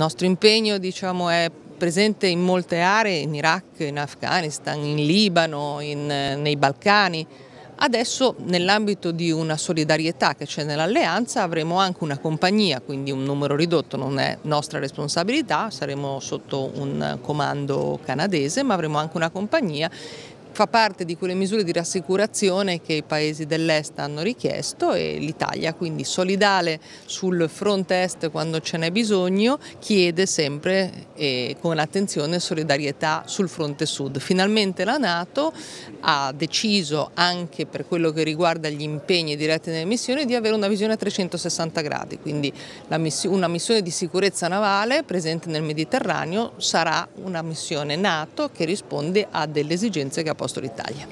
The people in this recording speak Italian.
nostro impegno diciamo, è presente in molte aree, in Iraq, in Afghanistan, in Libano, in, nei Balcani. Adesso nell'ambito di una solidarietà che c'è nell'alleanza avremo anche una compagnia, quindi un numero ridotto non è nostra responsabilità, saremo sotto un comando canadese, ma avremo anche una compagnia fa parte di quelle misure di rassicurazione che i paesi dell'est hanno richiesto e l'Italia, quindi solidale sul fronte est quando ce n'è bisogno, chiede sempre e con attenzione solidarietà sul fronte sud. Finalmente la Nato ha deciso anche per quello che riguarda gli impegni diretti nelle missioni di avere una visione a 360 gradi, quindi una missione di sicurezza navale presente nel Mediterraneo sarà una missione Nato che risponde a delle esigenze che ha posto l'Italia.